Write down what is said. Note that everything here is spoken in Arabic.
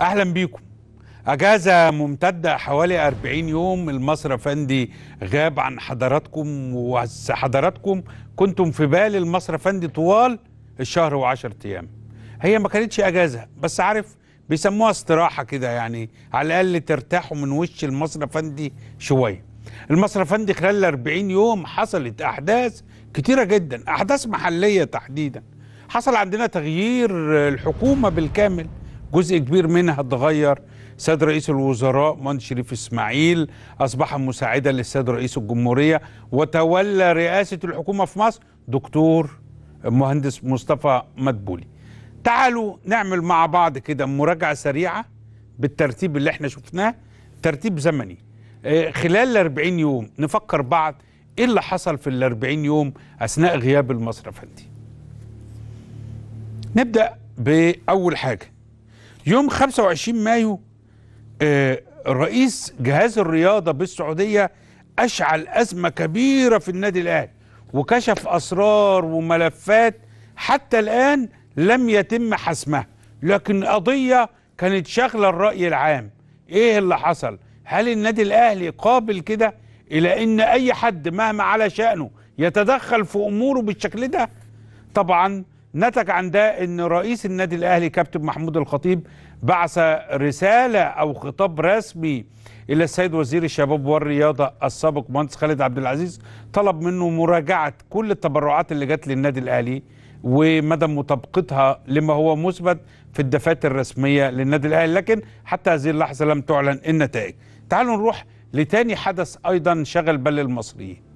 أهلا بيكم. أجازة ممتدة حوالي 40 يوم. المصري أفندي غاب عن حضراتكم وحضراتكم كنتم في بال المصري أفندي طوال الشهر وعشرة أيام. هي ما كانتش أجازة بس عارف بيسموها استراحة كده يعني على الأقل ترتاحوا من وش المصري أفندي شوية. المصري أفندي خلال ال 40 يوم حصلت أحداث كتيرة جدا أحداث محلية تحديدا. حصل عندنا تغيير الحكومة بالكامل. جزء كبير منها اتغير. سيد رئيس الوزراء مهندس شريف إسماعيل أصبح مساعدا للسيد رئيس الجمهورية وتولى رئاسة الحكومة في مصر دكتور مهندس مصطفى مدبولي. تعالوا نعمل مع بعض كده مراجعة سريعة بالترتيب اللي إحنا شفناه ترتيب زمني. آه، خلال ال 40 يوم نفكر بعض إيه اللي حصل في ال 40 يوم أثناء غياب المصري افندي نبدأ بأول حاجة. يوم 25 مايو آه، رئيس جهاز الرياضة بالسعودية أشعل أزمة كبيرة في النادي الأهلي وكشف أسرار وملفات حتى الآن لم يتم حسمها لكن قضية كانت شاغلة الرأي العام. إيه اللي حصل؟ هل النادي الأهلي قابل كده إلى إن أي حد مهما على شأنه يتدخل في أموره بالشكل ده؟ طبعا نتج عن ده إن رئيس النادي الأهلي كابتن محمود الخطيب بعث رسالة أو خطاب رسمي إلى السيد وزير الشباب والرياضة السابق مهندس خالد عبد العزيز طلب منه مراجعة كل التبرعات اللي جت للنادي الأهلي ومدى مطابقتها لما هو مثبت في الدفاتر الرسمية للنادي الأهلي لكن حتى هذه اللحظة لم تعلن النتائج. تعالوا نروح لتاني حدث أيضا شغل بال المصريين.